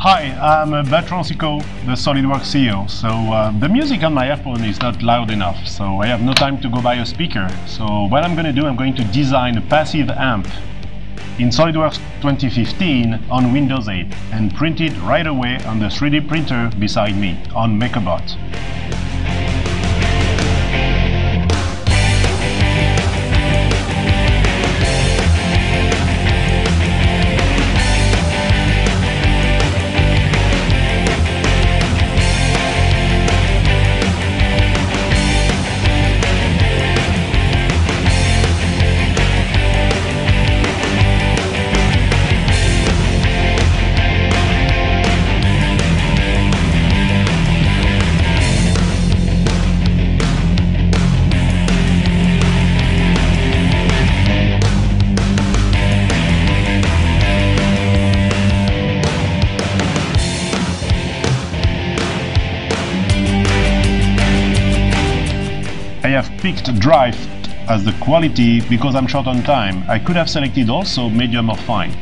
Hi, I'm uh, Bertrand Sicot, the SolidWorks CEO. So uh, the music on my iPhone is not loud enough, so I have no time to go buy a speaker. So what I'm going to do, I'm going to design a passive amp in SolidWorks 2015 on Windows 8 and print it right away on the 3D printer beside me on MakerBot. I have picked Draft as the quality because I'm short on time. I could have selected also medium or fine.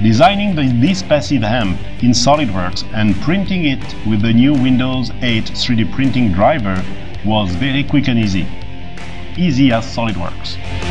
Designing the, this passive amp in SolidWorks and printing it with the new Windows 8 3D printing driver was very quick and easy. Easy as SolidWorks.